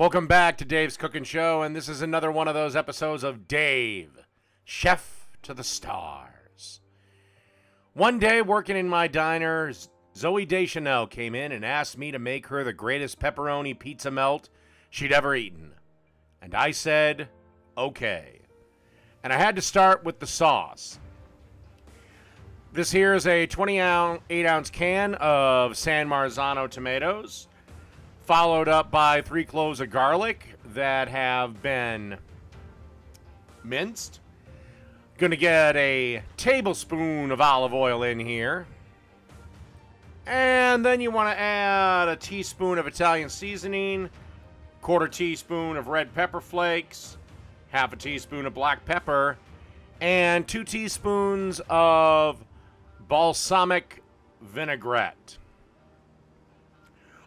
Welcome back to Dave's Cooking Show, and this is another one of those episodes of Dave, Chef to the Stars. One day, working in my diner, Zooey Deschanel came in and asked me to make her the greatest pepperoni pizza melt she'd ever eaten. And I said, okay. And I had to start with the sauce. This here is a 28 ounce can of San Marzano tomatoes followed up by three cloves of garlic that have been minced. Gonna get a tablespoon of olive oil in here. And then you want to add a teaspoon of Italian seasoning, quarter teaspoon of red pepper flakes, half a teaspoon of black pepper, and two teaspoons of balsamic vinaigrette.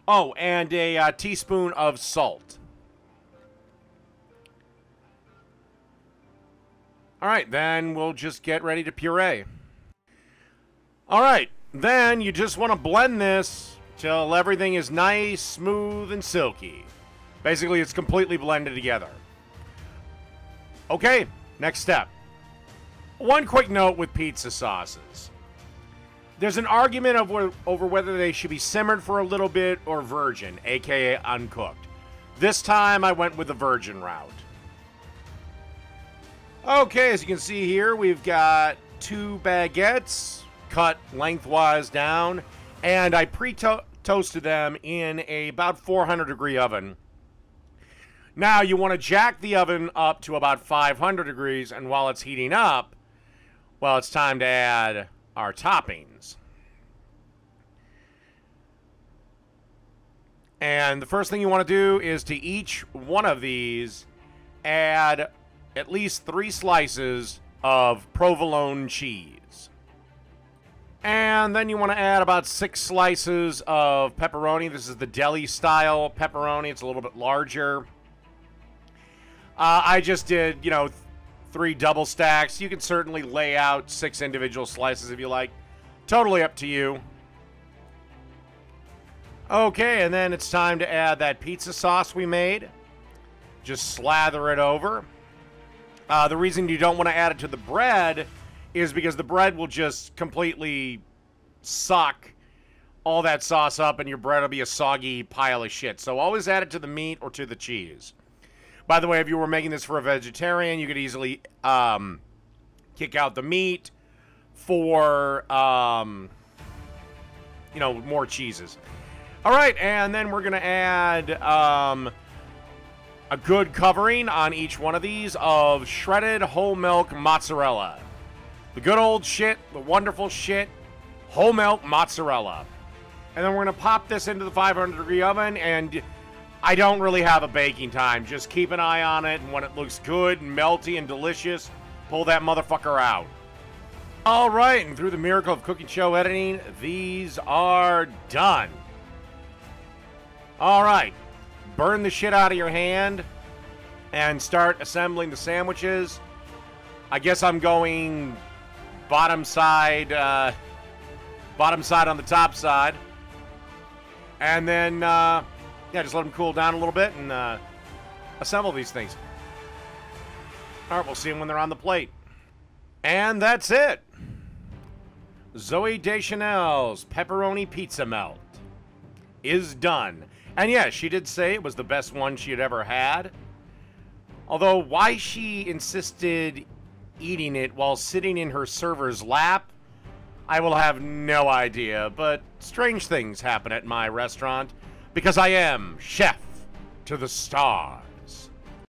Oh, and a uh, teaspoon of salt. All right, then we'll just get ready to puree. All right, then you just want to blend this till everything is nice, smooth, and silky. Basically, it's completely blended together. Okay, next step. One quick note with pizza sauces. There's an argument of, over whether they should be simmered for a little bit or virgin, aka uncooked. This time I went with the virgin route. Okay, as you can see here, we've got two baguettes cut lengthwise down, and I pre-toasted them in a about 400 degree oven. Now you want to jack the oven up to about 500 degrees, and while it's heating up, well, it's time to add our toppings. And the first thing you want to do is to each one of these add at least three slices of provolone cheese. And then you want to add about six slices of pepperoni. This is the deli style pepperoni. It's a little bit larger. Uh, I just did, you know, three double stacks. You can certainly lay out six individual slices if you like. Totally up to you. Okay, and then it's time to add that pizza sauce we made. Just slather it over. Uh, the reason you don't want to add it to the bread is because the bread will just completely suck all that sauce up and your bread will be a soggy pile of shit. So always add it to the meat or to the cheese. By the way, if you were making this for a vegetarian, you could easily um, kick out the meat for, um, you know, more cheeses. All right, and then we're going to add um, a good covering on each one of these of shredded whole milk mozzarella. The good old shit, the wonderful shit, whole milk mozzarella. And then we're going to pop this into the 500 degree oven and I don't really have a baking time. Just keep an eye on it, and when it looks good and melty and delicious, pull that motherfucker out. All right, and through the miracle of cooking show editing, these are done. All right, burn the shit out of your hand and start assembling the sandwiches. I guess I'm going bottom side, uh, bottom side on the top side. And then, uh, yeah, just let them cool down a little bit and uh, assemble these things. All right, we'll see them when they're on the plate. And that's it. Zooey Deschanel's pepperoni pizza melt is done. And yes, yeah, she did say it was the best one she had ever had. Although, why she insisted eating it while sitting in her server's lap, I will have no idea. But strange things happen at my restaurant because I am chef to the stars.